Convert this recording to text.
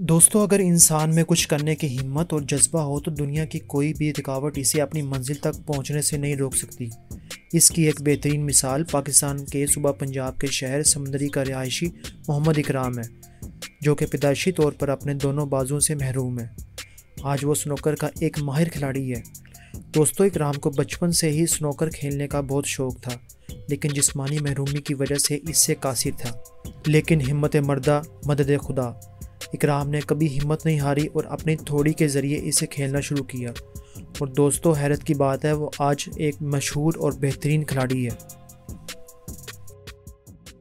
दोस्तों, अगर इंसान में कुछ करने की हिम्मत और जज्बा हो तो दुनिया की कोई भी रुकावट इसे अपनी मंजिल तक पहुँचने से नहीं रोक सकती। इसकी एक बेहतरीन मिसाल पाकिस्तान के सूबा पंजाब के शहर समंदरी का रिहायशी मोहम्मद इकराम है, जो कि पैदाइशी तौर पर अपने दोनों बाजुओं से महरूम है। आज वो स्नोकर का एक माहिर खिलाड़ी है। दोस्तों, इकराम को बचपन से ही स्नोकर खेलने का बहुत शौक था, लेकिन जिस्मानी महरूमी की वजह से इससे कासिर था। लेकिन हिम्मत मर्दा मदद खुदा इकराम ने कभी हिम्मत नहीं हारी और अपनी थोड़ी के ज़रिए इसे खेलना शुरू किया। और दोस्तों, हैरत की बात है, वो आज एक मशहूर और बेहतरीन खिलाड़ी है।